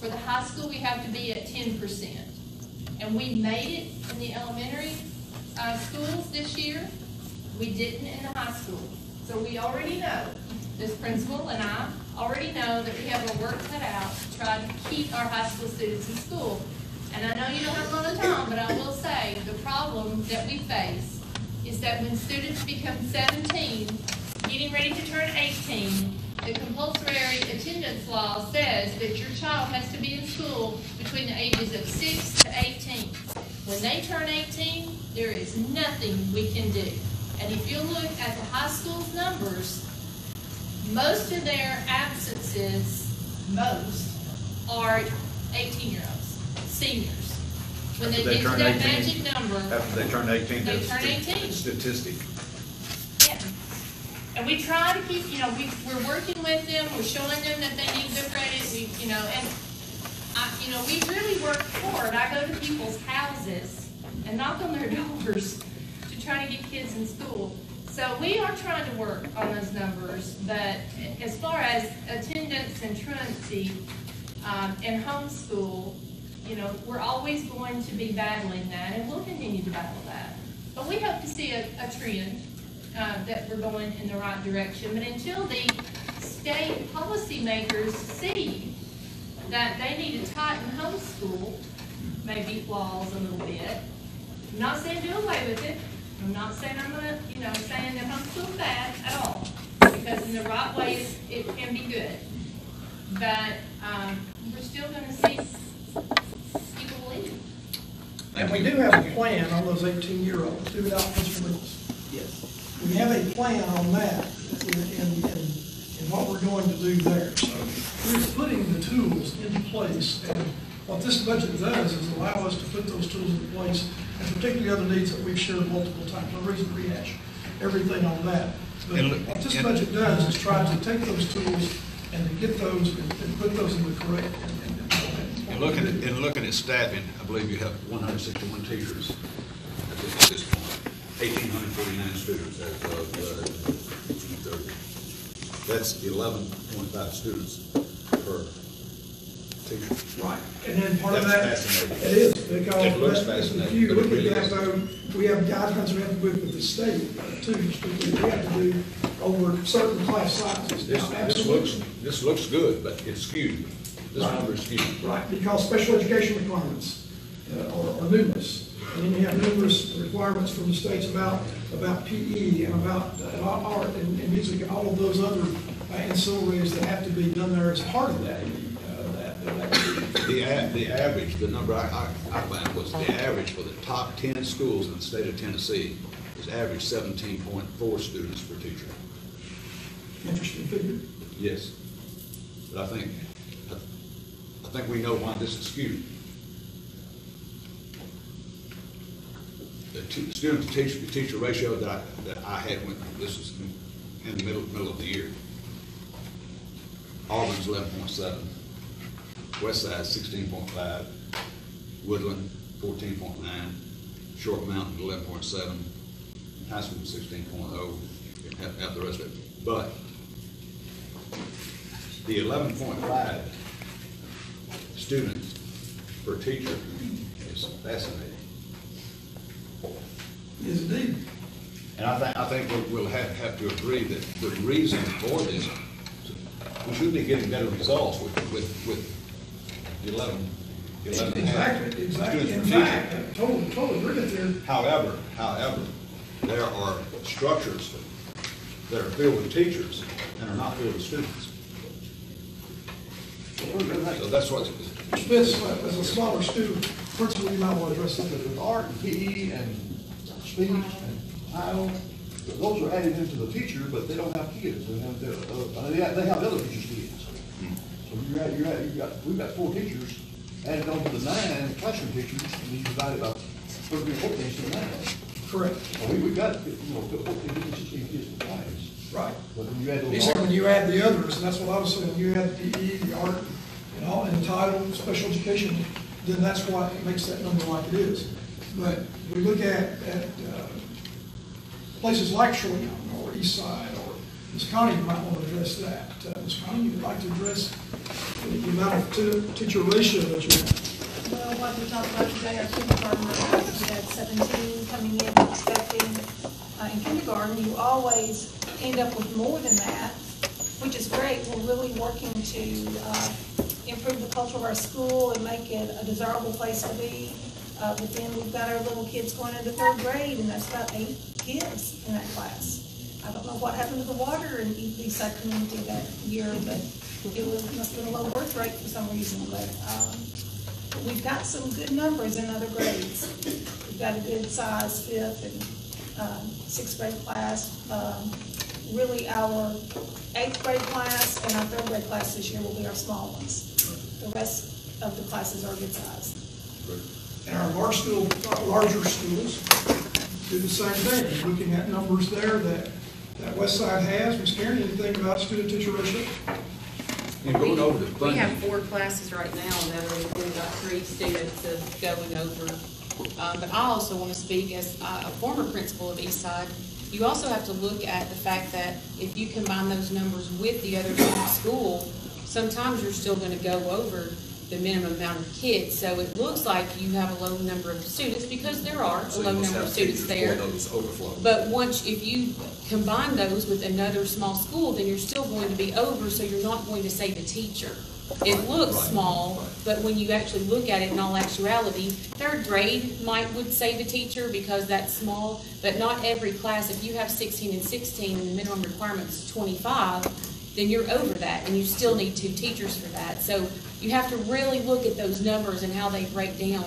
For the high school, we have to be at ten percent. And we made it in the elementary, uh, schools this year. We didn't in the high school. So we already know, this principal and I already know that we have a work cut out to try to keep our high school students in school. And I know you don't have a lot of time, but I will say, the problem that we face is that when students become seventeen, getting ready to turn eighteen, the compulsory attendance law says that your child has to be in school between the ages of six to eighteen. When they turn eighteen, there is nothing we can do. And if you look at the high school's numbers, most of their absences, most, are eighteen-year-olds, seniors. When they they get to that 18. magic number, After they turn eighteen, They that's turn 18. statistic. And we try to keep, you know, we, we're working with them, we're showing them that they need their credit, we, you know, and I, you know, we really work hard. I go to people's houses and knock on their doors to try to get kids in school. So we are trying to work on those numbers, but as far as attendance and truancy, um, and homeschool, you know, we're always going to be battling that, and we'll continue to battle that. But we hope to see a, a trend, uh, that we're going in the right direction. But until the state policymakers see that they need to tighten homeschool, maybe flaws a little bit. I'm not saying do away with it. I'm not saying I'm gonna, you know, saying that homeschool's bad at all. Because in the right ways, it can be good. But, um, we're still gonna see people leave. And we do have a plan on those eighteen-year-olds, do it out, Mr. Mills. Yes. We have a plan on that and, what we're going to do there. So we're putting the tools into place, and what this budget does is allow us to put those tools in place, and particularly other needs that we've shared multiple times, no reason to rehash everything on that. But And look- what this and- budget does is try to take those tools and to get those and and put those in the correct. and- and- and- And looking, at- and looking at staffing, I believe you have one hundred sixty-one teachers at this, at this point, eighteen hundred forty-nine students as of, uh, June thirty. That's eleven point five students per teacher. Right, and then part of That's that, fascinating. it is, because. It looks that- fascinating, If you look really at that though, we have guidelines we have to work with the state too, we have to do over certain class sizes. This, Now, this looks, this looks good, but it's skewed. This Right. number is skewed. Right, because special education requirements uh, are are numerous. And then you have numerous requirements from the states about, about PE and about uh, art and and music and all of those other uh, ancillaries that have to be done there as part of that, uh, that, that. The a, the average, the number I, I, I found was the average for the top ten schools in the state of Tennessee is average seventeen point four students per teacher. Interesting figure. Yes. But I think, I I think we know why this is skewed. The t- student to teacher, teacher ratio that I, that I had when, this was in the middle, middle of the year. Auburn's eleven point seven, Westside sixteen point five, Woodland fourteen point nine, Short Mountain eleven point seven, high school sixteen oh, have, have the rest of it. But the eleven point five students per teacher is fascinating. Yes, indeed. And I think, I think we'll- we'll have, have to agree that the reason for this, we should be getting better results with, with, with the eleven, the eleven and a half Exactly, exactly. In students per fact, teacher. I total, total agreement there. However, however, there are structures that are filled with teachers and are not filled with students. So that's what, Smith, as a smaller student, principal, you might want to address that. With art and PE and speech and title, those are added into the teacher, but they don't have kids. They have, the, uh, they have, they have other teachers' kids. So you're at, you're at, you've got, we've got four teachers added on to the nine classroom teachers, and you divide it by thirteen, fourteen, so nine. Correct. So we, we've got, you know, fourteen, fifteen, sixteen kids in class. Right. But when you add He those. said when you add the others, and that's what I was saying, you add the PE, the art, and all, and the title, special education, then that's why it makes that number like it is. But we look at, at, uh, places like Mountain or East Side or Ms. Connie you might want to address that. Uh, Ms. Connie, you'd like to address the amount of tu- teacher ratio that you have? Well, what we talked about today, our kindergarten, we had seventeen coming in expecting. Uh, in kindergarten, you always end up with more than that, which is great. We're really working to, uh, improve the culture of our school and make it a desirable place to be. Uh, but then we've got our little kids going into third grade, and that's about eight kids in that class. I don't know what happened to the water in Eastside community that year, but it was, must have been a low birth rate for some reason, but, um, We've got some good numbers in other grades. We've got a good size fifth and um, sixth grade class. Um, Really, our eighth grade class and our third grade class this year will be our small ones. The rest of the classes are good size. And our large school, uh, larger schools do the same thing, looking at numbers there that, that West Side has. Ms. Karen, anything about student teacher ratio? And going over the We have four classes right now, and that will include about three students of going over. Um, but I also want to speak as uh, a former principal of Eastside. You also have to look at the fact that if you combine those numbers with the other school, sometimes you're still going to go over the minimum amount of kids. So it looks like you have a low number of students, because there are a So you low must number of have students there. for those overflow. But once, if you combine those with another small school, then you're still going to be over, so you're not going to save a teacher. It Right, looks right, small, right. but when you actually look at it in all actuality, third grade might would save a teacher because that's small, but not every class. If you have sixteen and sixteen and the minimum requirement is twenty-five, then you're over that, and you still need two teachers for that. So you have to really look at those numbers and how they break down,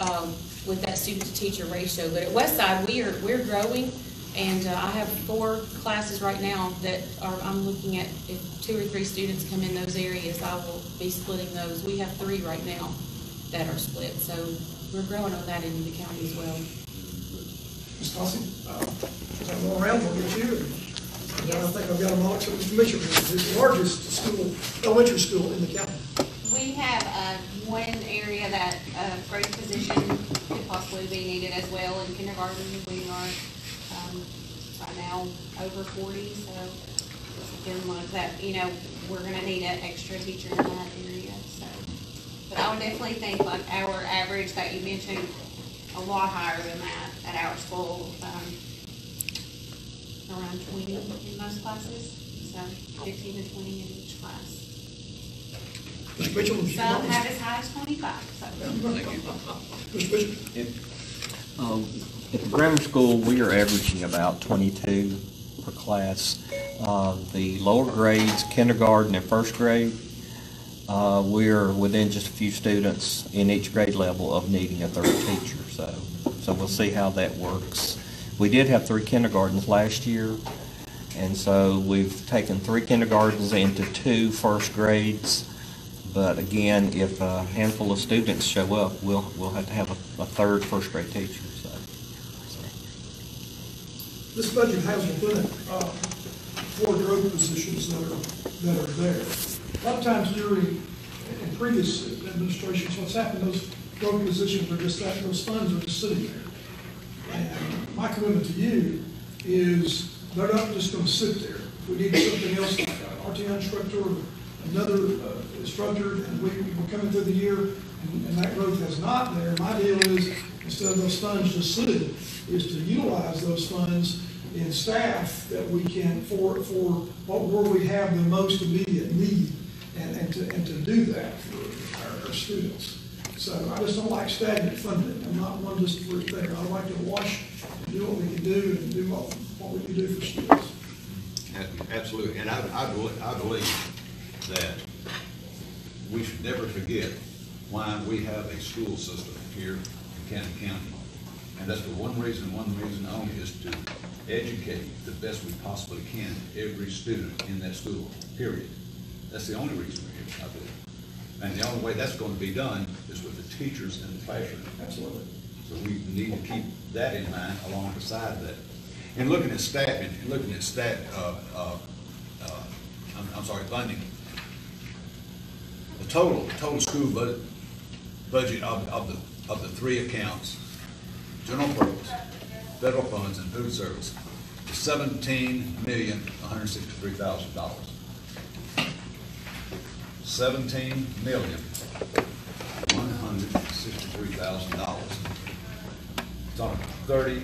um, with that student-to-teacher ratio. But at Westside, we are, we're growing, and uh, I have four classes right now that are, I'm looking at, if two or three students come in those areas, I will be splitting those. We have three right now that are split, so we're growing on that end of the county as well. Ms. Cossey, uh, as I go around, get you. And I think I've got them all except Mr. Mitchell, who's the largest school, elementary school in the county. We have, uh, one area that, uh, grade position could possibly be needed as well in kindergarten. We are, um, right now over forty, so feeling like that, you know, we're gonna need an extra teacher in that area, so. But I would definitely think like our average that you mentioned, a lot higher than that at our school, um, around twenty in most classes, so fifteen to twenty in each class. Mr. Mitchell, if you Some have as high as twenty-five, so. Mr. Mitchell. Um, At the grammar school, we are averaging about 22 per class. Uh, The lower grades, kindergarten and first grade, uh, we're within just a few students in each grade level of needing a third teacher, so, so we'll see how that works. We did have three kindergartens last year, and so we've taken three kindergartens into two first grades. But again, if a handful of students show up, we'll, we'll have to have a, a third first grade teacher, so. This budget has within it, uh, four growth positions that are, that are there. A lot of times during, in previous administrations, what's happened, those growth positions are just that, those funds are just sitting there. And my commitment to you is they're not just gonna sit there. We need something else, like an RTI instructor, or another uh, instructor, and we, we're coming through the year, and, and that growth is not there, my deal is, instead of those funds just sitting, is to utilize those funds in staff that we can, for, for what, where we have the most immediate need, and, and to, and to do that for our, our students. So I just don't like stagnant funding. I'm not one just for it there. I like to wash and do what we can do and do what, what we can do for students. Absolutely, and I, I believe, I believe that we should never forget why we have a school system here in Cannon County. And that's the one reason, one reason only, is to educate the best we possibly can every student in that school, period. That's the only reason we're here, I believe. And the only way that's going to be done is with the teachers in the classroom. Absolutely. So we need to keep that in mind along the side of that. And looking at staffing, and looking at stat, uh, uh, uh, I'm, I'm sorry, funding. The total, total school budget, budget of, of the, of the three accounts, general purpose, federal funds, and food service, is seventeen million, one hundred sixty-three thousand dollars. Seventeen million, one hundred sixty-three thousand dollars. It's on a thirty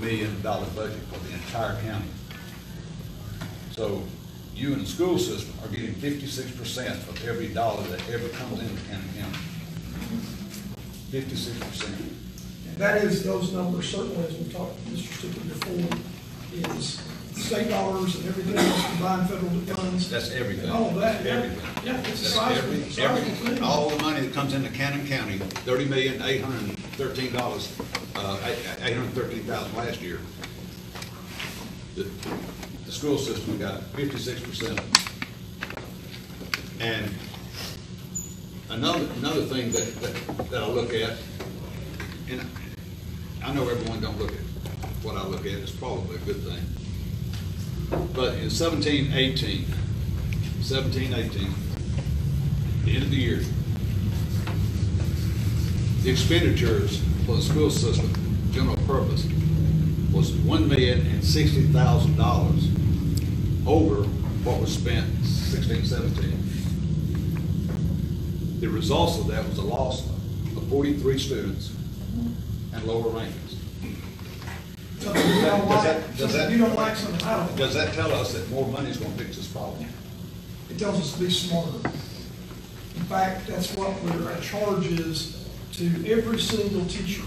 million dollar budget for the entire county. So you and the school system are getting fifty-six percent of every dollar that ever comes into Cannon County. Fifty-six percent. That is, those numbers certainly, as we talked to Mr. Stickler before, is state dollars and everything else combined federal funds. That's everything. All of that, yeah. Everything. Yeah, it's a That's sizable, every- sizable every- thing. All the money that comes into Cannon County, thirty million, eight hundred and thirteen dollars, uh, eight, eight hundred and thirteen thousand last year. The, the school system got fifty-six percent. And another, another thing that, that, that I look at, and I know everyone don't look at what I look at, it's probably a good thing. But in seventeen, eighteen, seventeen, eighteen, the end of the year, the expenditures for the school system, general purpose, was one million and sixty thousand dollars over what was spent sixteen, seventeen. The results of that was a loss of forty-three students and lower rankings. Something you don't Does that- like, does something that- you don't like, something I don't like. Does that tell us that more money is gonna fix this problem? It tells us to be smarter. In fact, that's what we're, our charge is to every single teacher,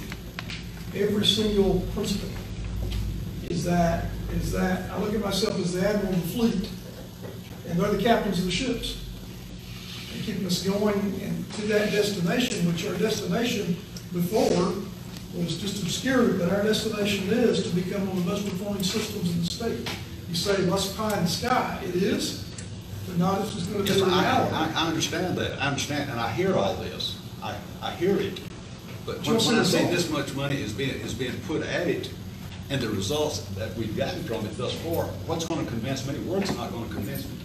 every single principal, is that, is that, I look at myself as the admiral of the fleet, and they're the captains of the ships. And keeping us going and to that destination, which our destination before was just obscured, but our destination is to become one of the most performing systems in the state. You say, what's pie in the sky? It is, but not if it's gonna be Yes, reality. I, I understand that, I understand, and I hear all this, I, I hear it. But when Just when I the say this much money is being, is being put at it, and the results that we've gotten from it thus far, what's gonna convince me? Words not gonna convince me.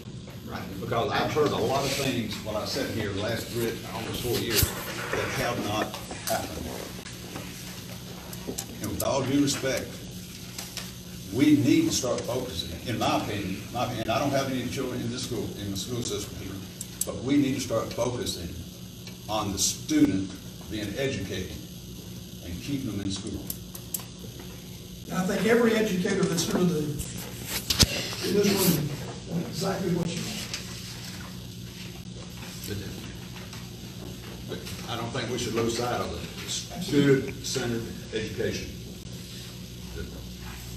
Right. Because I've heard a lot of things while I sat here the last three, almost four years, that have not happened. And with all due respect, we need to start focusing, in my opinion, my opinion, I don't have any children in this school, in the school system here, but we need to start focusing on the student being educated and keeping them in school. I think every educator that's here today, in this room, knows exactly what you want. But I don't think we should lose sight of it, student-centered education.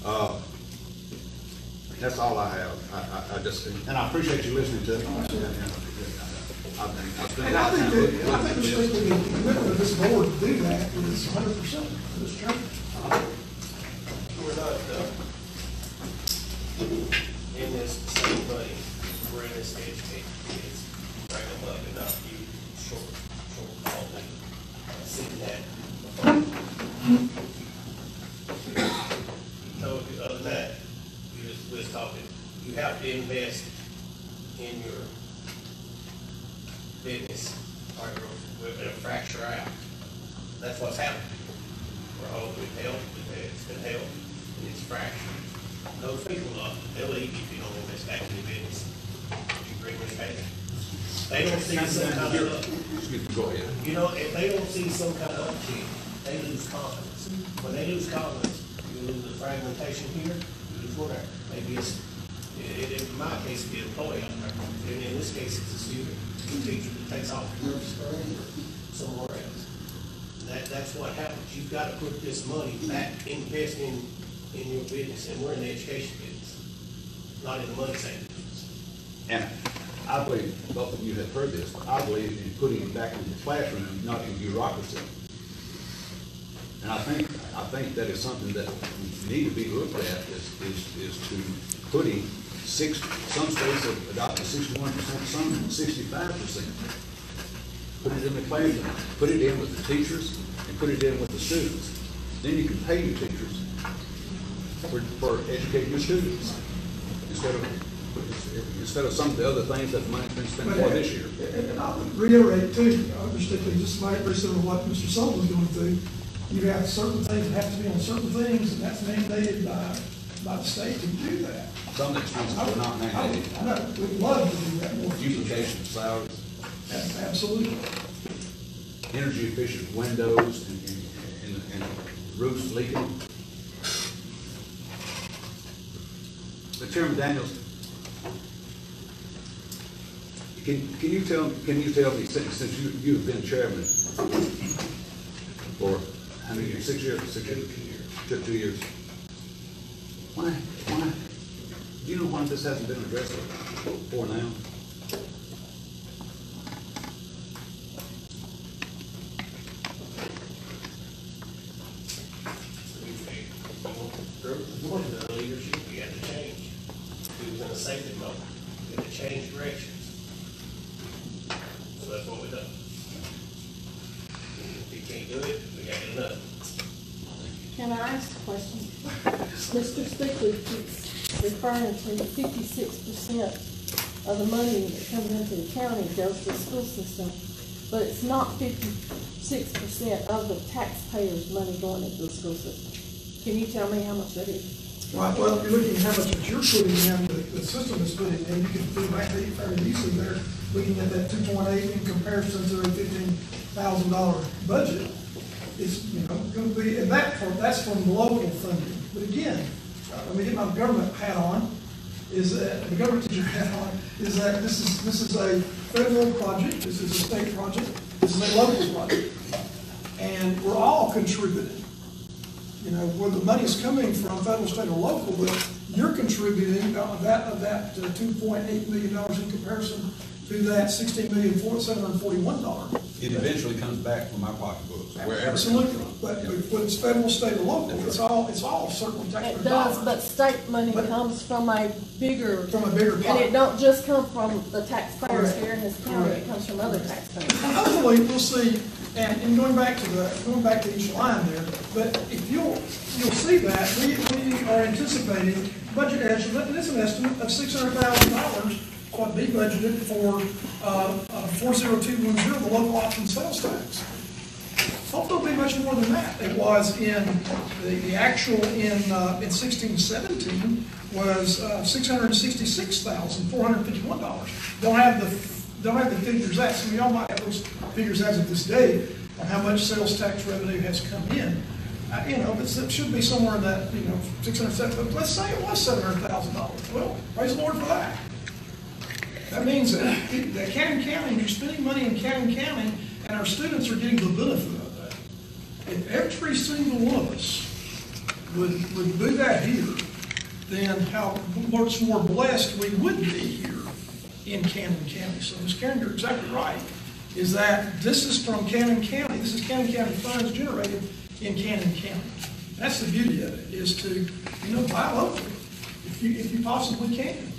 Uh, That's all I have, I, I, I just, and I appreciate you listening to me. I think- I think- And I think that, I think the state, the commitment of this board to do that is hundred percent, Mr. Chairman. We're not, uh, in this same money, we're in this education kids, bring them up and not you short, short all day. I've Seen that. Told you, other than that, we just, we was talking, you have to invest in your business, or we're gonna fracture out. That's what's happening. We're all, we've held, we've had, it's been held, and it's fractured. Those people, uh, they'll leave if you don't invest back in your business. You bring this back. They don't see some kind of, Excuse me, go ahead. you know, if they don't see some kind of uptick, they lose confidence. When they lose confidence, you lose the fragmentation here, you lose whatever. Maybe it's, it, it, in my case, it'd be an employee out there. And in this case, it's a student, a teacher that takes off from somewhere else. That, that's what happens. You've got to put this money back, invest in, in your business, and we're in the education business, not in the money saving. And I believe, both of you have heard this, I believe in putting it back in the classroom, not in bureaucracy. And I think, I think that is something that need to be looked at, is, is, is to putting six, some states have adopted sixty-one percent, some sixty-five percent. Put it in the classroom, put it in with the teachers, and put it in with the students. Then you can pay your teachers for, for educating your students, instead of, instead of some of the other things that money's been spent for this year. And and I'll reiterate too, I understand, just very similar to what Mr. Sullivan's going through. You have certain things that have to be on certain things, and that's mandated by, by the state to do that. Some expenses I are would- not I mandated. I know, we'd love to do that more. Duplication of salaries. Absolutely. Energy efficient windows and, and, and roofs leaking. But Chairman Daniels, can, can you tell, can you tell me, since, since you, you've been chairman for, how many years, six years, six years? Two, two years. Why, why, do you know why this hasn't been addressed before now? One of the leadership, we had to change. We was in a safety mode, we had to change directions. So that's what we done. If you can't do it, we got to get another. Can I ask a question? Mr. Stickley keeps referring to fifty-six percent of the money that comes into the county goes to the school system, but it's not fifty-six percent of the taxpayers' money going into the school system. Can you tell me how much that is? Right, well, if you're looking at how much that you're putting in, the, the system is putting in, you can do back the fairly easily there, looking at that two point eight in comparison to a fifteen thousand dollar budget. Is, you know, gonna be, and that, from that's from local funding. But again, let me get my government hat on, is that, the government teacher hat on, is that this is, this is a federal project, this is a state project, this is a local project. And we're all contributing. You know, where the money's coming from, federal, state, or local, but you're contributing of that, of that uh, $2.8 million in comparison to that $16,741 it eventually comes back from our pocketbooks, wherever. Absolutely, but whether it's federal, state, or local, it's all, it's all circling taxpayer It does, dollars. but state money But- comes from a bigger. From a bigger And it don't just come from the taxpayers Correct. here in this county, it comes from other taxpayers. And Hopefully, we'll see, and, and going back to the, going back to each line there, but if you'll, you'll see that, we, we are anticipating budget estimate, and it's an estimate of six hundred thousand dollars, what be budgeted for, uh, uh, four zero two one zero, the local option sales tax. Hopefully it'll be much more than that. It was in, the, the actual in, uh, in sixteen seventeen was, uh, six hundred and sixty-six thousand, four hundred and fifty-one dollars. Don't have the, don't have the figures that, some of y'all might have those figures as of this day on how much sales tax revenue has come in. Uh, you know, it's, it should be somewhere in that, you know, six hundred, seven, but let's say it was seven hundred thousand dollars. Well, praise the Lord for that. That means that, that Cannon County, you're spending money in Cannon County, and our students are getting the benefit of that. If every single one of us would, would do that here, then how much more blessed we would be here in Cannon County. So, Ms. Karen, you're exactly right, is that this is from Cannon County, this is Cannon County funds generated in Cannon County. That's the beauty of it, is to, you know, buy locally, if you, if you possibly can.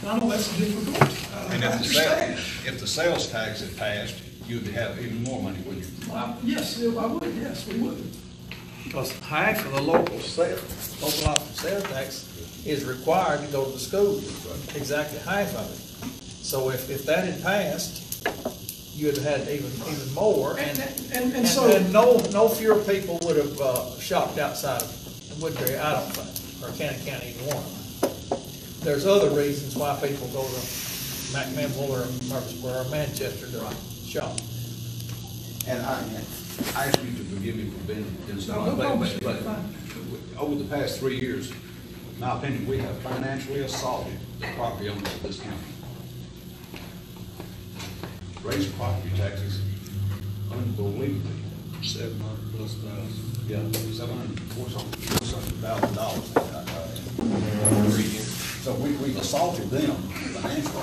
And I know that's difficult, uh, I And if the understand. sales, if the sales tax had passed, you'd have even more money, wouldn't you? Well, Yes, I would, yes, we would. Because half of the local sales, local option sales tax is required to go to the school, exactly half of it. So if, if that had passed, you'd have had even, even more, and, And, and, and and so. and no, no fewer people would have, uh, shopped outside of Woodbury, I don't think, or Cannon County, either one. There's other reasons why people go to McMinnville or Murfreesboro or Manchester to shop. And I, I ask you to forgive me for being, being so, No, no but, but, but over the past three years, in my opinion, we have financially assaulted the property owners of this county. Raised property taxes unbelievably. Seven hundred plus thousand. Yeah, seven hundred, four something, four something thousand dollars. Three years. So we, we've assaulted them financially,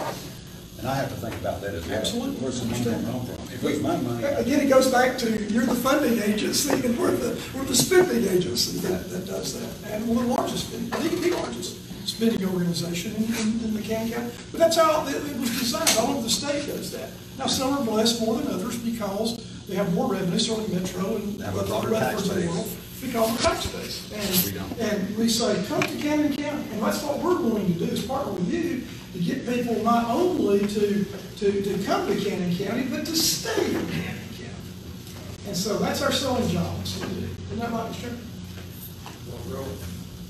and I have to think about that as well. Absolutely. Where's the money gonna come from? If it's my money, I- Again, it goes back to, you're the funding agency, and we're the, we're the spending agency that, that does that. And we're the largest, spending- the, the largest spending organization in, in, in the Can County. But that's how it, it was designed, all of the state does that. Now, some are blessed more than others because they have more revenue, certainly Metro and Have a other broader tax Rutherfords of the base. world, because of tax base. And- We don't. And we say, come to Cannon County, and that's what we're willing to do, is partner with you to get people not only to, to, to come to Cannon County, but to stay in Cannon County. And so that's our selling job, so we do. Isn't that right, Mr. Chairman?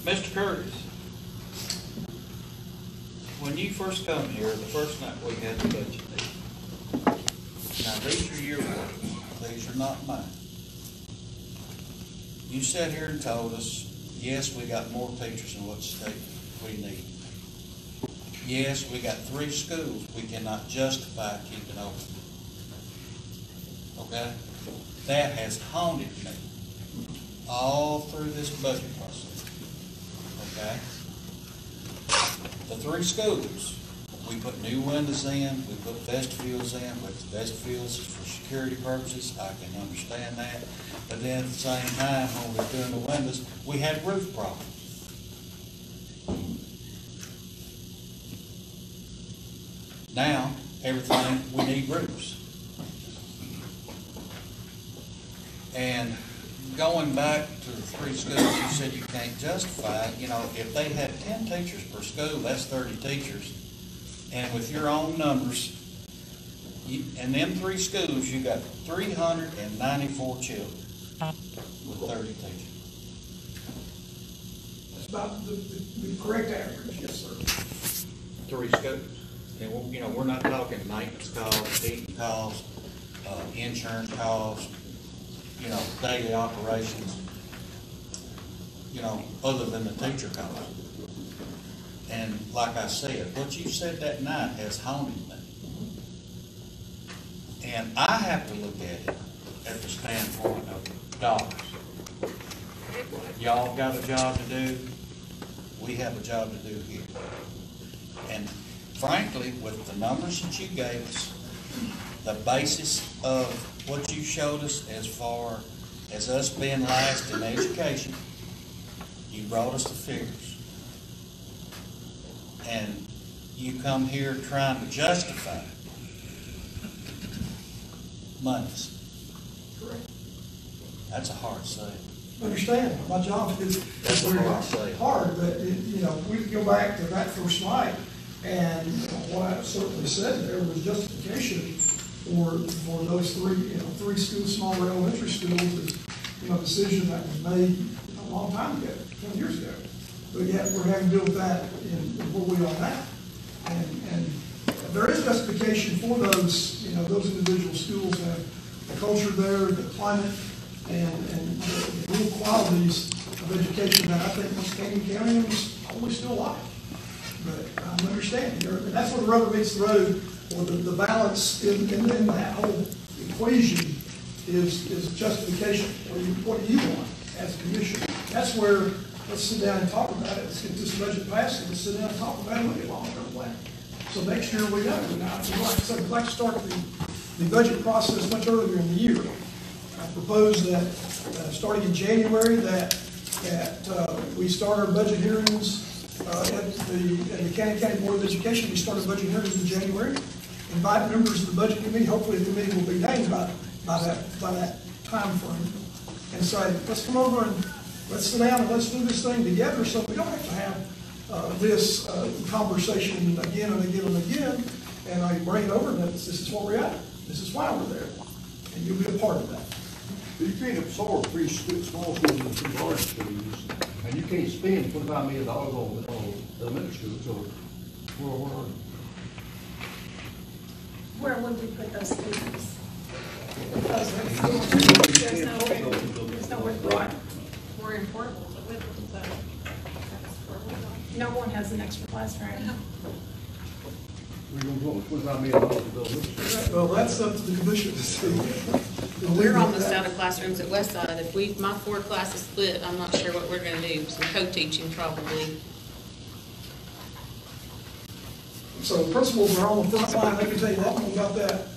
Mr. Curtis, when you first come here, the first night we had the budget meeting, Now, these are your words, these are not mine. You sat here and told us, yes, we got more teachers than what state we need. Yes, we got three schools we cannot justify keeping open. Okay? That has haunted me all through this budget process. Okay? The three schools, we put new windows in, we put vestibules in, with vestibules for security purposes, I can understand that. But then at the same time, when we we're doing the windows, we had roof problems. Now, everything, we need roofs. And going back to the three schools, you said you can't justify, you know, if they had ten teachers per school, that's thirty teachers. And with your own numbers, you, in them three schools, you got three hundred and ninety-four children with thirty teachers. That's about the, the, the correct average, yes, sir. Three schools. And, we're- you know, we're not talking maintenance costs, heating costs, uh, insurance costs, you know, daily operations, you know, other than the teacher cost. And like I said, what you said that night has haunted me. And I have to look at it at the standpoint of dollars. Y'all got a job to do, we have a job to do here. And frankly, with the numbers that you gave us, the basis of what you showed us as far as us being last in education, you brought us the figures. And you come here trying to justify monies. Correct. That's a hard sell. Understand, my job is, That's very I hard, but, it- you know, we go back to that first night, and you know, what I certainly said there was justification for, for those three, you know, three schools, smaller elementary schools, is, you know, a decision that was made a long time ago, twenty years ago. But yet, we're having to deal with that in, where we are now. And, and there is justification for those, you know, those individual schools have the culture there, the climate, and, and the the real qualities of education that I think most Cannon Countians probably still like. But I'm understanding, and that's where the rubber meets the road, or the, the balance in, in, in that whole equation is, is justification. You, what do you want as a commission? That's where, let's sit down and talk about it, let's get this budget passed, and let's sit down and talk about it, at long-term plan. So next year we know, now, like I said, we'd like to start the, the budget process much earlier in the year. I propose that, uh, starting in January, that, that, uh, we start our budget hearings, uh, at the, at the County County Board of Education, we start our budget hearings in January. Invite members of the budget committee, hopefully the committee will be named by, by that, by that timeframe. And say, let's come over and let's sit down and let's do this thing together, so we don't have to have, uh, this, uh, conversation again and again and again. And I bring it over, and that's- this is what we're at, this is why we're there, and you'll be a part of that. You can't absorb three stu- small schools and two large schools, and you can't spend twenty-five million dollars on, on elementary schools, so where, where are you? Where would we put those students? Because there's You there's no, absorb those- there's nowhere to put them. We're in Portable with them, so that's where. No one has an extra classroom. We're gonna go with twenty-five million dollars to build elementary. Well, that's up to the commission to see. We're almost out of classrooms at Westside. If we, my four classes split, I'm not sure what we're gonna do. Some co-teaching probably. So principals are on the front line, they can tell you a lot more about that,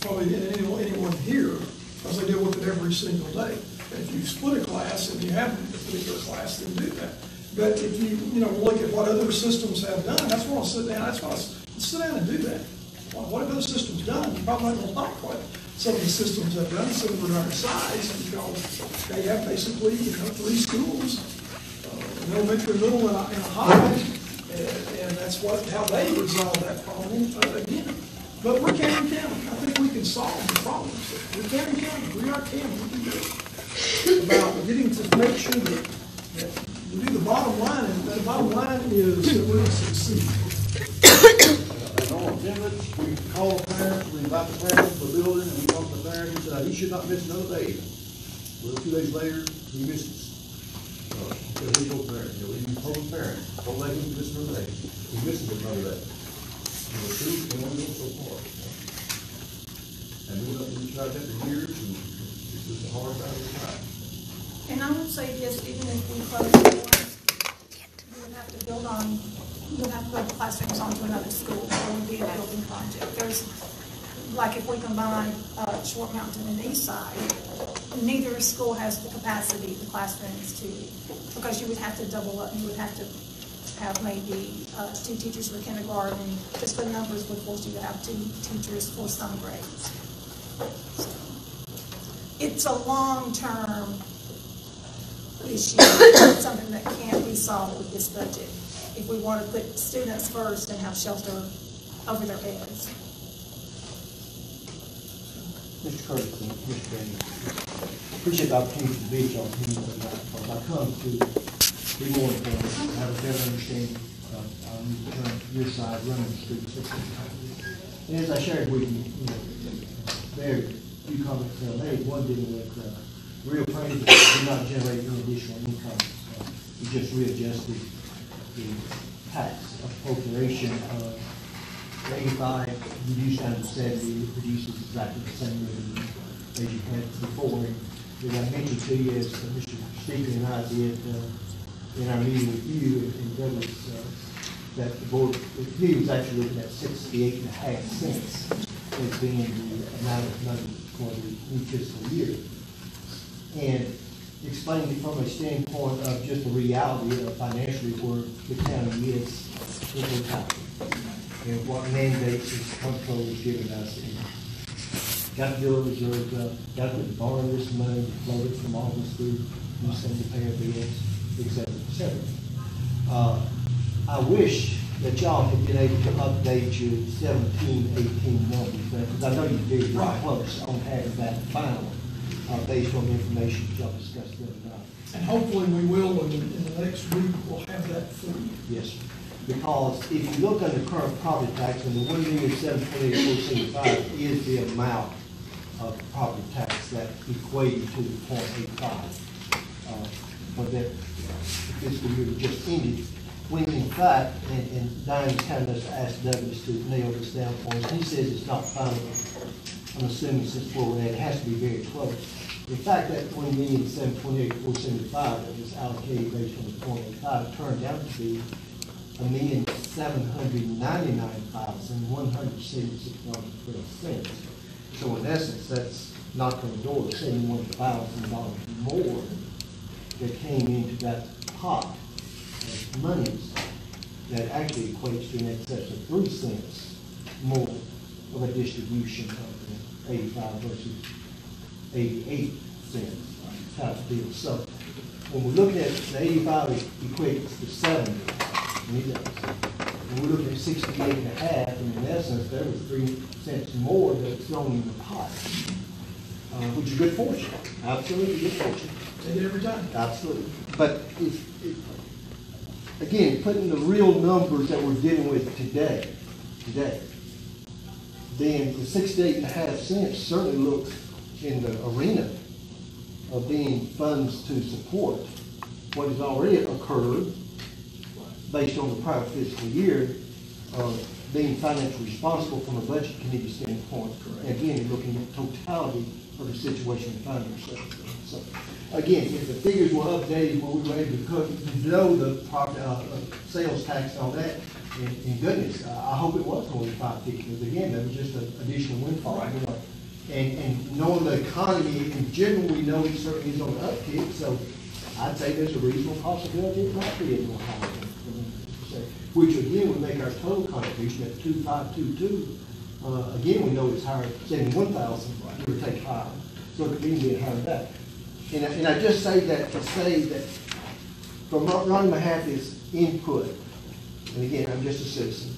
probably than anyone, anyone here, because they deal with it every single day. If you split a class and you have a particular class, then do that. But if you, you know, look at what other systems have done, that's why I'll sit down, that's why, I'll sit down and do that. What have those systems done? You probably don't gonna like what some of the systems have done, some of them are our size, because they have basically, you know, three schools, uh, an elementary, middle, and a, and a high, and, and that's what, how they resolve that problem, uh, again. But we're Cannon County, I think we can solve the problems, we're Cannon County, we are Cannon, we can do it. About getting to make sure that, that we do the bottom line, and the bottom line is that we're gonna succeed. And all, attendance, we call the parents, we invite the parents to the building, and we talk to the parents, he said, he should not miss another day. Well, two days later, he misses. Uh, he told the parent, you know, he the parent, don't let him miss another day. He misses another day. You know, two only go so far. And we, we tried that for years, and a hard. And I would say this, even if we close doors, you would have to build on, you would have to build the classrooms onto another school, or it would be a building project. There's, like if we combine, uh, Short Mountain and East Side, neither school has the capacity, the classrooms to, because you would have to double up, you would have to have maybe, uh, two teachers for kindergarten, just the numbers would force you to have two teachers for some grades. It's a long-term issue, It's something that can't be solved with this budget. If we want to put students first and have shelter over their heads. Mr. Curtis and Mr. Daniel, appreciate the opportunity to be with y'all tonight, because I come to be more informed, have a better understanding of, um, your side running the student system. And as I shared with you, you know, very few comments uh, made, one dealing with, uh, real appraisals do not generate any additional income. Uh, You just readjusted the tax appropriation of eighty-five, reduced down to seventy, it produces exactly the same revenue as you had before. And As I mentioned to you, as Mr. Speaker and I did, uh, in our meeting with you in Douglas, uh, that the board, the committee was actually looking at sixty-eight and a half cents as being the amount of money for the new fiscal year. And explained it from a standpoint of just the reality of financially where the county is in totality and what mandates this comptroller has given us. and Got to build reserves up, got to borrow this money, float it from August through December, pay our bills, et cetera, et cetera. Uh, I wish that y'all have been able to update your 17, 18 numbers, because I know you did very Right. close on having that final, uh, based on the information that y'all discussed the other night. And hopefully we will, in, in the next week, we'll have that for you. Yes, because if you look at the current property tax, and the one million seven twenty-eight four seventy-five is the amount of property tax that equated to the point eight five, uh, for that fiscal year that just ended. When in fact, and, and Diane kind of asked Douglas to nail this down for us, he says it's not final. I'm assuming since we're it has to be very close. In fact, that one million seven twenty-eight four seventy-five that was allocated based on the point five turned out to be a million seven hundred ninety-nine thousand one hundred seventy-six dollars and twelve cents. So in essence, that's knocked on the door seventy-one thousand dollars more that came into that pot monies that actually equates to in excess of three cents more of a distribution of the eighty-five versus eighty-eight cents type of deal. So when we're looking at the eighty-five equates to seventy, and does. When we're looking at sixty-eight and a half, and in essence, there was three cents more that's thrown in the pot, uh, which is good fortune, absolutely good fortune. Take it every time. Absolutely. But if, if, again, putting the real numbers that we're dealing with today, today, then the sixty-eight and a half cents certainly looks in the arena of being funds to support what has already occurred based on the prior fiscal year, uh, being financially responsible from a budget committee standpoint. Again, looking at totality of the situation we find ourselves in. So, again, if the figures were updated, when we were able to cook, know the prop, uh, sales tax all that, and, and goodness, I, I hope it was more than five fifty, because again, that was just an additional windfall, you know. And, and knowing the economy in general, we know it certainly is on the uptick, so I'd say there's a reasonable possibility it might be a little higher than. Which again would make our total contribution at two five two two, uh, again, we know it's higher, seventy-one thousand, give or take higher. So it could even be higher than that. And, I- and I just say that to say that from Ron Ron is input, and again, I'm just a citizen,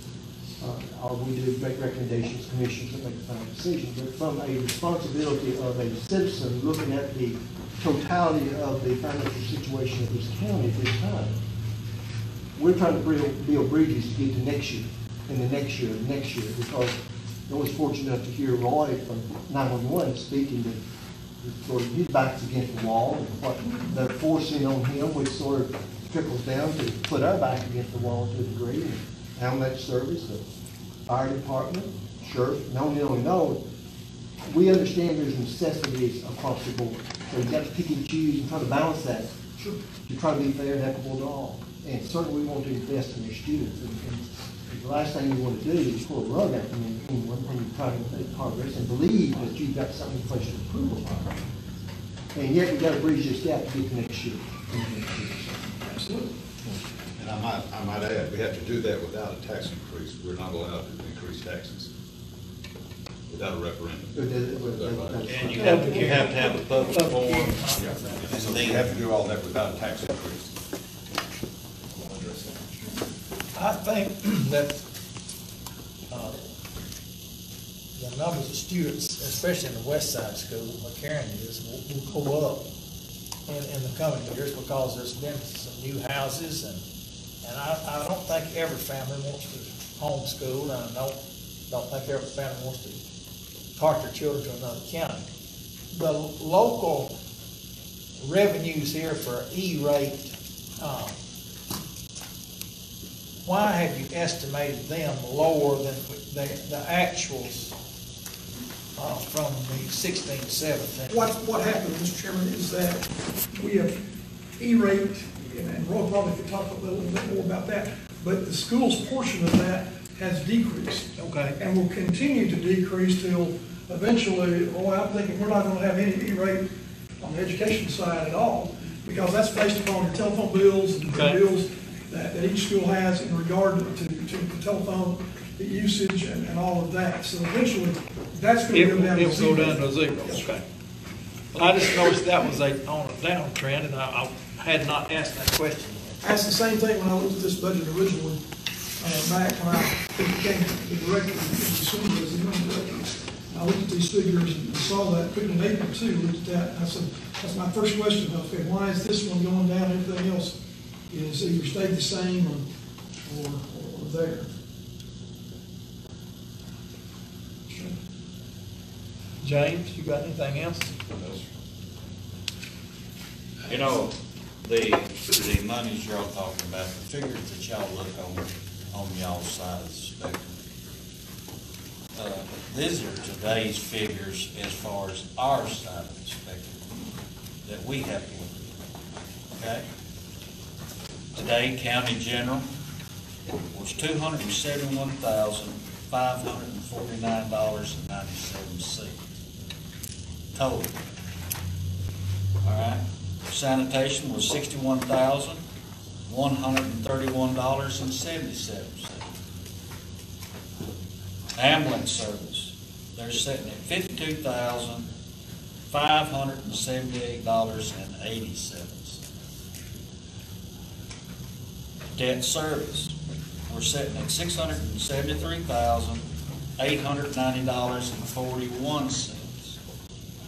uh, all we do is make recommendations, commissions that make the final decision, but from a responsibility of a citizen looking at the totality of the financial situation of this county at this time, we're trying to build, build bridges to get to next year. and the next year, and next year, because I was fortunate enough to hear Roy from nine-one-one speaking to, sort of, his back's against the wall, and what they're forcing on him, which sort of trickles down to put our back against the wall to a degree, and how much service the fire department, sheriff, no, no, no. We understand there's necessities across the board, so you got to pick and choose and try to balance that. To try to be fair and equitable to all, and certainly we want to invest in our students, and, and the last thing you want to do is pull a rug out from anyone when you're trying to make progress and believe that you've got something in place to improve upon. And yet, we got to bridge this gap to get to next year. Absolutely. And I might, I might add, we have to do that without a tax increase. We're not allowed to increase taxes without a referendum. And you have, to you have to have a public forum, So and we have to do all that without a tax increase. I think that, uh, the numbers of students, especially in the west side school, Karen is, will, will go up in, in the coming years because there's been some new houses and, and I, I don't think every family wants to homeschool, and I don't, don't think every family wants to cart their children to another county. The local revenues here for E-rate, um, why have you estimated them lower than the, the actuals, uh, from the sixteen, seventeen? What, what happened, Mr. Chairman, is that we have E-rate, and and Roy probably could talk a little bit more about that, but the school's portion of that has decreased. Okay. And will continue to decrease till eventually, oh, I'm thinking we're not gonna have any E-rate on the education side at all, because that's based upon the telephone bills and the Okay. bills that, that each school has in regard to, to the telephone the usage and, and all of that. So eventually, that's gonna go will, down to it will zero. go down to zero, okay. I just noticed that was a, on a downtrend, and I, I had not asked that question. I asked the same thing when I looked at this budget originally, uh, back when I became the director of the school as the young director. I looked at these figures and saw that, it in April too, looked at that, and I said, that's my first question, okay, why is this one going down, everything else is either stayed the same or, or, or there? James, you got anything else? You know, the, the monies y'all talking about, the figures that y'all look on, on y'all's side of the spectrum. Uh, these are today's figures as far as our side of the spectrum that we have to look at, okay? Today, county general was two hundred and seventy-one thousand, five hundred and forty-nine dollars and ninety-seven cents. Total. All right, sanitation was sixty-one thousand, one hundred and thirty-one dollars and seventy-seven cents. Ambulance service, they're sitting at fifty-two thousand, five hundred and seventy-eight dollars and eighty cents. Debt service, we're sitting at six hundred and seventy-three thousand, eight hundred ninety dollars and forty-one cents.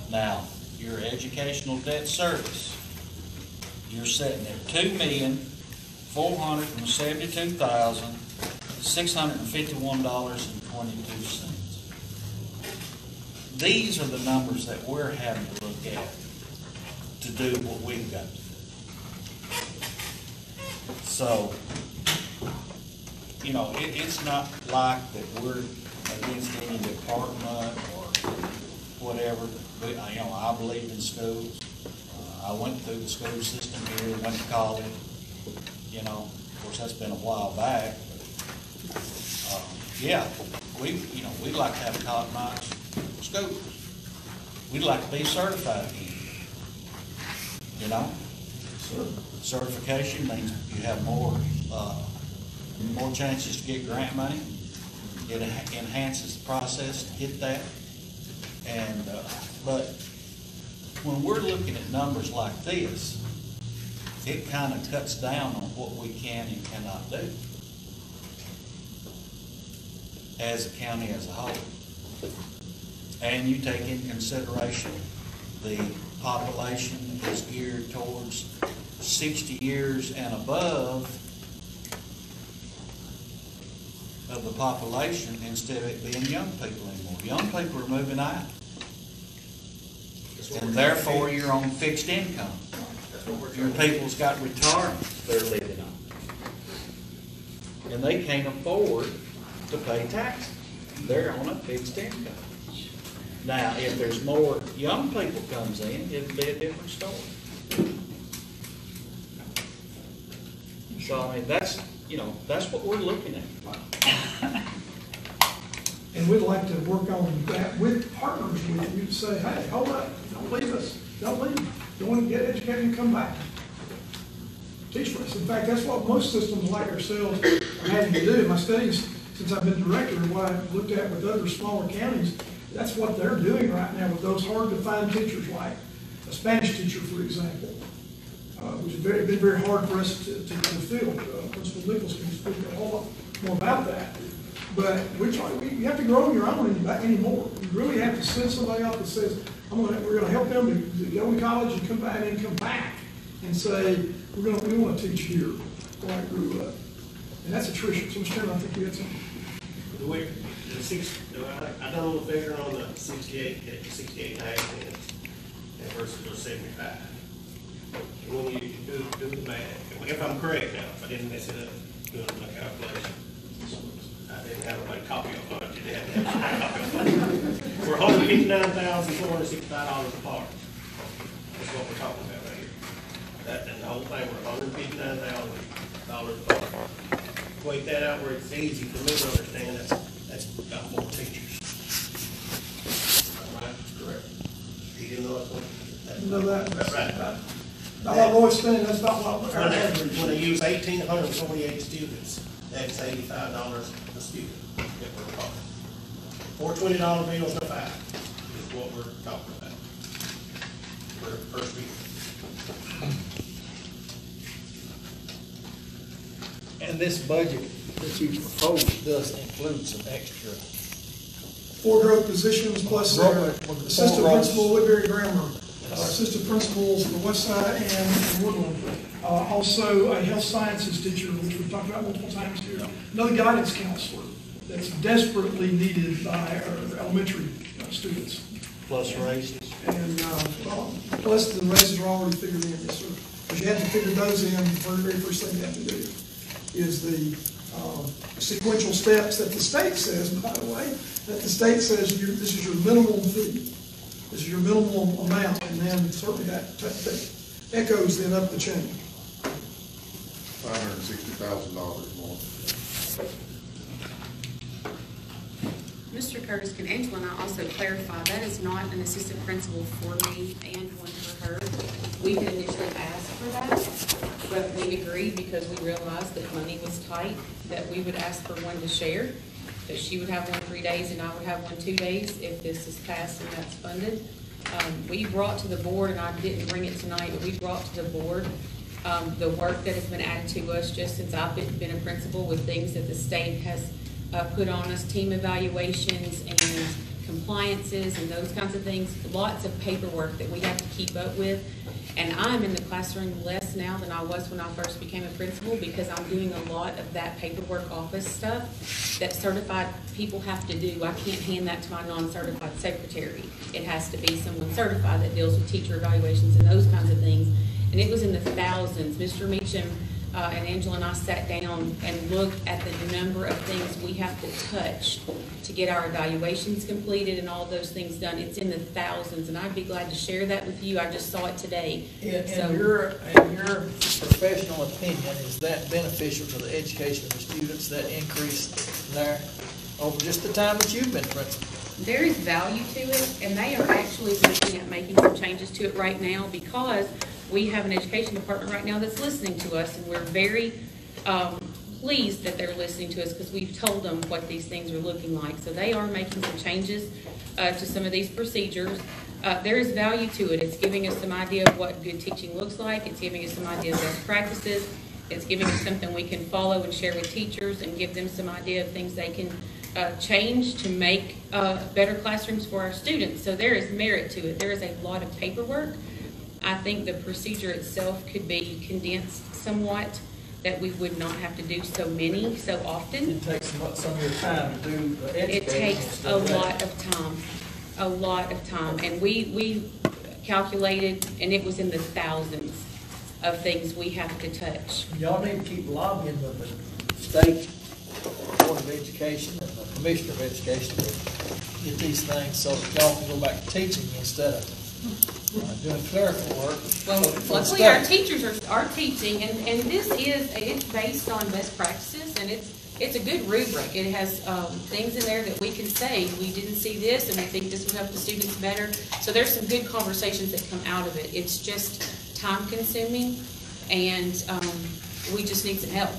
Now, your educational debt service, you're sitting at two million, four hundred and seventy-two thousand, six hundred and fifty-one dollars and twenty-two cents. These are the numbers that we're having to look at to do what we've got to do. So, you know, it, it's not like that we're against any department or whatever. We, I- you know, I believe in schools. Uh, I went through the school system here, went to college, you know, of course, that's been a while back. Uh, Yeah, we, you know, we like to have top-notch schools. We'd like to be certified again, you know? Certification means you have more, uh, more chances to get grant money. It enhances the process to get that. And, uh, but when we're looking at numbers like this, it kind of cuts down on what we can and cannot do as a county as a whole. And you take in consideration the population is geared towards sixty years and above. of the population instead of it being young people anymore. Young people are moving out. And therefore, you're on fixed income. That's what we're Your people's got retirement they're living on. And they can't afford to pay taxes. They're on a fixed income. Now, if there's more young people comes in, it'd be a different story. So, I mean, that's, you know, that's what we're looking at. And we'd like to work on that with partners with you to say, hey, hold up, don't leave us, don't leave. You want to get educated and come back. Teach us. In fact, that's what most systems like ourselves are having to do. My studies, since I've been director, what I've looked at with other smaller counties, that's what they're doing right now with those hard-to-find teachers, like a Spanish teacher, for example, uh, which has very, been very hard for us to, to, to fill. Uh, Principal Nichols can speak a whole lot more about that. But we're trying, you have to grow on your own anymore. You really have to send somebody out that says, I'm gonna, we're going to help them to, go to college and come back and come back and say, we're going to, we want to teach here where I grew up. And that's attrition. So, Mr. Chairman, I think we had something. The way, the six, I, I done a little figure on the 68, 68 and versus the 75. When you do, do the math, if I'm correct now, if I didn't mess it up, doing my calculation. I didn't have a copy of it, I didn't to have a copy of it. We're hundred fifty-nine thousand, four hundred sixty-five dollars apart. That's what we're talking about right here. That, and the whole thing, we're hundred fifty-nine thousand dollars apart equate that out where it's easy for me to understand, that's, that's about four teachers. Right? Correct. You didn't know that's You know that? That's right. Now, I've always said, that's about what our When they, average. when they use eighteen hundred and forty-eight students, that's eighty-five dollars a student that we're talking. Four twenty dollar meals a five is what we're talking about. For the first week. And this budget that you propose does include some extra. Four growth positions plus our Growth, with the assistant four growths. principal, Woodbury Grammar, assistant principals, on the West Side and Woodland. Uh, also a health sciences teacher, which we've talked about multiple times here. Another guidance counselor that's desperately needed by our elementary uh, students. Plus raises. And, uh, well, plus the raises are already figured in, yes, sir. Because you have to figure those in, the very, very first thing you have to do is the, um, sequential steps that the state says, by the way, that the state says this is your minimum fee. This is your minimum amount, and then certainly that, that echoes then up the chain. Five hundred and sixty thousand dollars more. Mr. Curtis, can Angela and I also clarify, that is not an assistant principal for me and one for her. We had initially asked for that, but we agreed because we realized that money was tight, that we would ask for one to share, that she would have one three days and I would have one two days if this is passed and that's funded. Um, we brought to the board, and I didn't bring it tonight, but we brought to the board, um, the work that has been added to us just since I've been, a principal with things that the state has, uh, put on us, team evaluations and compliances and those kinds of things, lots of paperwork that we have to keep up with. And I'm in the classroom less now than I was when I first became a principal because I'm doing a lot of that paperwork office stuff that certified people have to do. I can't hand that to my non-certified secretary. It has to be someone certified that deals with teacher evaluations and those kinds of things. And it was in the thousands. Mr. Meacham uh, and Angela and I sat down and looked at the number of things we have to touch to get our evaluations completed and all those things done. It's in the thousands, and I'd be glad to share that with you. I just saw it today. In, So- in your, in your professional opinion, is that beneficial to the education of the students, that increase there over just the time that you've been principal? There is value to it, and they are actually looking at making some changes to it right now because we have an education department right now that's listening to us, and we're very, um, pleased that they're listening to us because we've told them what these things are looking like. So they are making some changes, uh, to some of these procedures. Uh, there is value to it. It's giving us some idea of what good teaching looks like. It's giving us some idea of best practices. It's giving us something we can follow and share with teachers and give them some idea of things they can uh, change to make uh, better classrooms for our students. So there is merit to it. There is a lot of paperwork. I think the procedure itself could be condensed somewhat that we would not have to do so many so often. It takes some, some of your time to do the It takes a lot of time, a lot of time, and we, we calculated, and it was in the thousands of things we have to touch. Y'all need to keep lobbying with the state Board of Education and the Commissioner of Education to get these things so that y'all can go back to teaching instead of doing clerical work. Well, luckily, our teachers are, are teaching, and, and this is, it's based on best practices, and it's, it's a good rubric. It has, um, things in there that we can say, we didn't see this, and we think this would help the students better. So there's some good conversations that come out of it. It's just time consuming, and, um, we just need some help.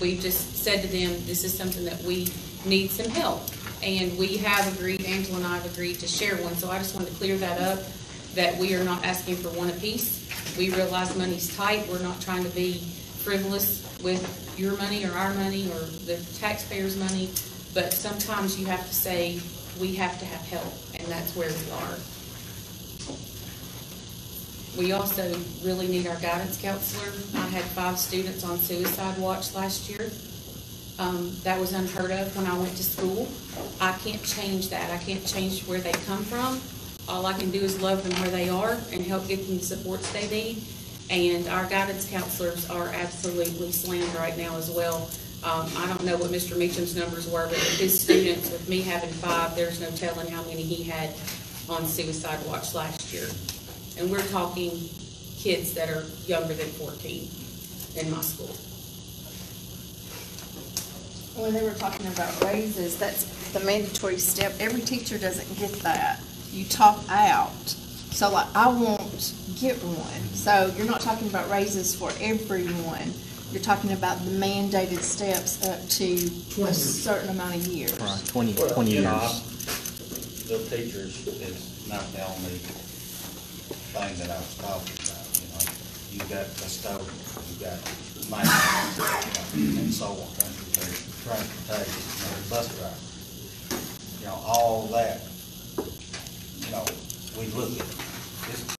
We just said to them, this is something that we need some help. And we have agreed, Angela and I have agreed to share one, so I just wanted to clear that up, that we are not asking for one apiece. We realize money's tight, we're not trying to be frivolous with your money or our money or the taxpayers' money, but sometimes you have to say, we have to have help, and that's where we are. We also really need our guidance counselor. I had five students on suicide watch last year. Um, that was unheard of when I went to school. I can't change that. I can't change where they come from. All I can do is love them where they are and help get them the supports they need. And our guidance counselors are absolutely slammed right now as well. Um, I don't know what Mr. Meacham's numbers were, but with his students, with me having five, there's no telling how many he had on suicide watch last year. And we're talking kids that are younger than fourteen in my school. When they were talking about raises, that's the mandatory step. Every teacher doesn't get that. You top out. So like, I won't get one. So you're not talking about raises for everyone. You're talking about the mandated steps up to a certain amount of years. Right, 20, Well, 20 you know, years. The teachers is not the only thing that I was talking about, you know. You got custodian, you got maintenance, you know, and so on, transportation, transportation, you know, bus driver. You know, all that, know, we look at, this